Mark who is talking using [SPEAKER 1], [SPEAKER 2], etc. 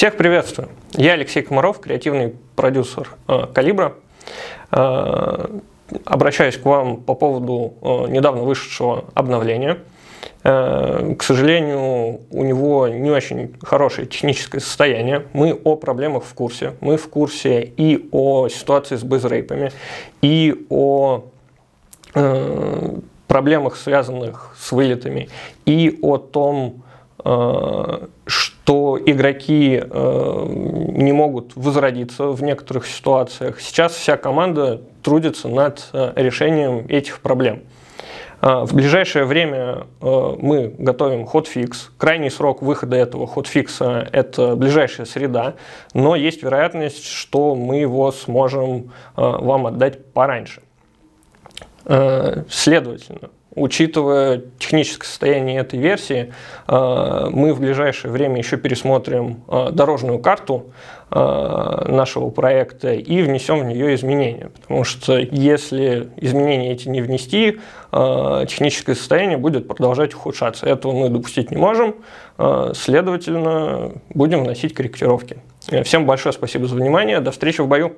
[SPEAKER 1] Всех приветствую. Я Алексей Комаров, креативный продюсер э, «Калибра». Э, обращаюсь к вам по поводу э, недавно вышедшего обновления. К сожалению, у него не очень хорошее техническое состояние. Мы о проблемах в курсе. Мы в курсе и о ситуации с безрейпами, и о проблемах, связанных с вылетами, и о том, что игроки э, не могут возродиться в некоторых ситуациях. Сейчас вся команда трудится над э, решением этих проблем. Э, в ближайшее время э, мы готовим хотфикс. Крайний срок выхода этого хотфикса – это ближайшая среда, но есть вероятность, что мы его сможем э, вам отдать пораньше. Э, следовательно, Учитывая техническое состояние этой версии, э, мы в ближайшее время еще пересмотрим э, дорожную карту нашего проекта и внесем в нее изменения. Потому что если изменения эти не внести, техническое состояние будет продолжать ухудшаться. Этого мы допустить не можем, следовательно, будем вносить корректировки. Всем большое спасибо за внимание, до встречи в бою.